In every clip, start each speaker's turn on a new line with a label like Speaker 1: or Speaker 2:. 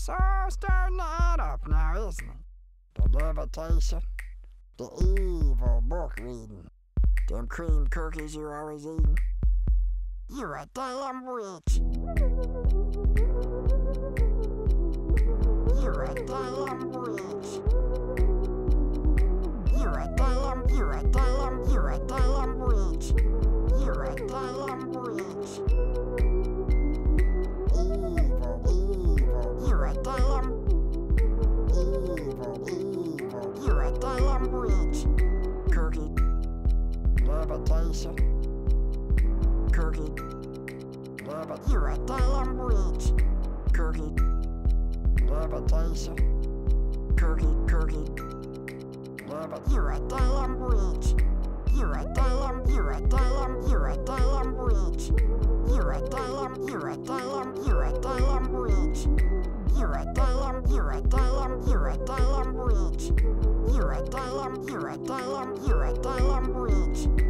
Speaker 1: Starting to add up now, isn't it? The levitation, the evil book reading, them cream cookies you're always eating. You're a damn witch. You're a damn witch. You're a damn, you're a damn, you're a damn witch. You're a damn witch. Levitation, cookie, levit, you're a damn witch. Cookie, levitation, cookie, cookie, levit, you're a damn witch. You're a damn, you're a damn, you're a damn witch. You're a damn, you're a damn, you're a damn witch. You're a damn, you're a damn, you're a damn witch. You're a damn, you're a damn, you're a damn witch.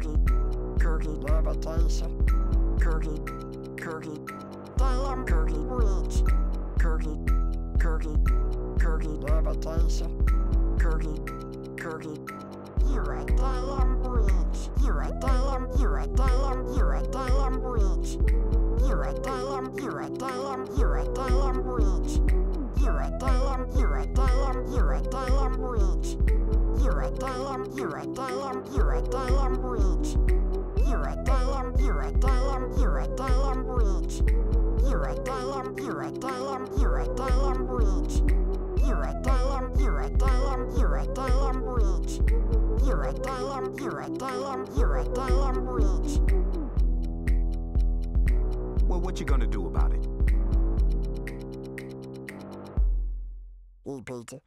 Speaker 1: cookie, cookie levitation. Cookie, cookie, damn cookie witch. Cookie, cookie, cookie levitation. Cookie, cookie. You're a damn witch. You're a damn, you're a damn, you're a damn witch. You're a damn, you're a damn, you're a damn witch. You're a damn, you're a damn, you're a damn witch. A damn, you're a damn, you're a damn witch. You're a damn, you're a damn, you're a damn witch. You're a damn, you're a damn, you're a damn witch. You're a damn, you're a damn, you're a damn witch. You're a damn, you're a damn, you're a damn witch.
Speaker 2: Well, what you gonna do about it?
Speaker 1: Pizza.